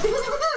Ha ha ha!